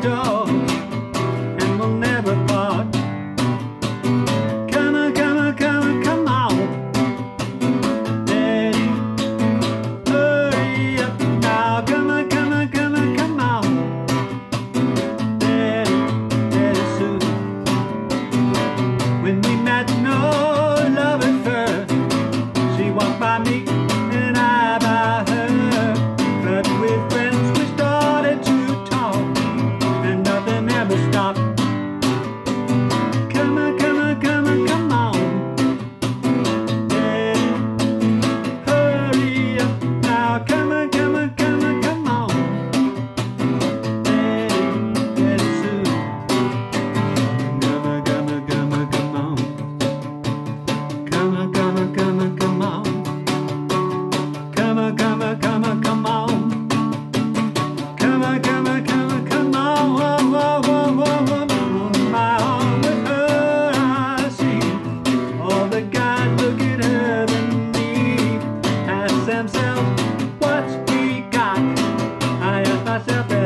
door, myself.